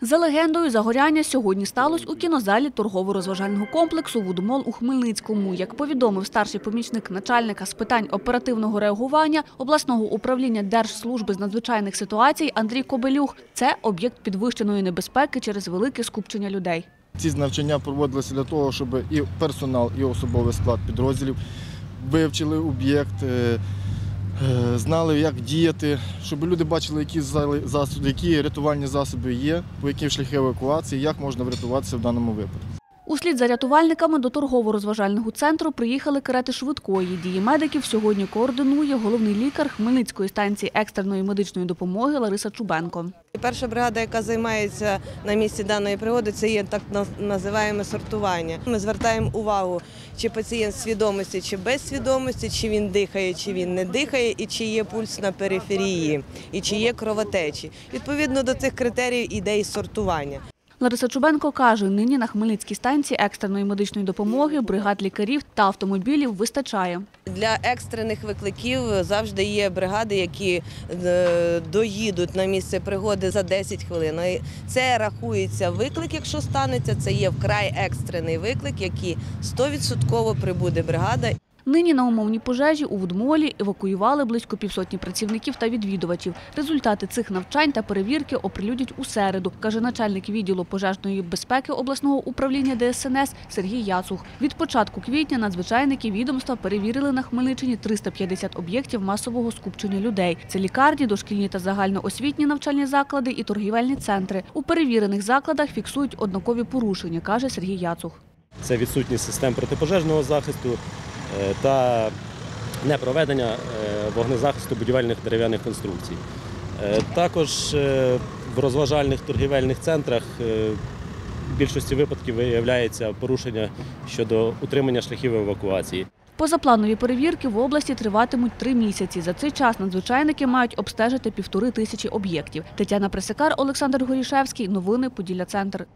За легендою, загоряння сьогодні сталося у кінозалі торгово-розважального комплексу «Вудмол» у Хмельницькому. Як повідомив старший помічник начальника з питань оперативного реагування обласного управління Держслужби з надзвичайних ситуацій Андрій Кобелюх, це об'єкт підвищеної небезпеки через велике скупчення людей. Ці навчання проводилися для того, щоб і персонал, і особовий склад підрозділів вивчили об'єкт, е, знали, як діяти, щоб люди бачили, які засоби, які рятувальні засоби є, по яким шляхи евакуації, як можна врятуватися в даному випадку. Услід за рятувальниками до торгово-розважального центру приїхали карети швидкої. Дії медиків сьогодні координує головний лікар Хмельницької станції екстреної медичної допомоги Лариса Чубенко. Перша бригада, яка займається на місці даної пригоди, це є так наз- називаємо сортування. Ми звертаємо увагу, чи пацієнт свідомості, чи без свідомості, чи він дихає, чи він не дихає, і чи є пульс на периферії, і чи є кровотечі. Відповідно до цих критеріїв іде і сортування. Лариса Чубенко каже, нині на Хмельницькій станції екстреної медичної допомоги бригад лікарів та автомобілів вистачає. Для екстрених викликів завжди є бригади, які е, доїдуть на місце пригоди за 10 хвилин. Це рахується виклик, якщо станеться. Це є вкрай екстрений виклик, який 100% прибуде бригада. Нині на умовній пожежі у Вудмолі евакуювали близько півсотні працівників та відвідувачів. Результати цих навчань та перевірки оприлюдять у середу, каже начальник відділу пожежної безпеки обласного управління ДСНС Сергій Яцух. Від початку квітня надзвичайники відомства перевірили на Хмельниччині 350 об'єктів масового скупчення людей. Це лікарні, дошкільні та загальноосвітні навчальні заклади і торгівельні центри. У перевірених закладах фіксують однакові порушення, каже Сергій Яцух. це відсутність систем протипожежного захисту та непроведення е, вогнезахисту будівельних дерев'яних конструкцій. Е, Також е, в розважальних торгівельних центрах е, в більшості випадків виявляється порушення щодо утримання шляхів евакуації. Позапланові перевірки в області триватимуть три місяці. За цей час надзвичайники мають обстежити півтори тисячі об'єктів. Тетяна Пресекар, Олександр Горішевський. Новини Поділля Центр.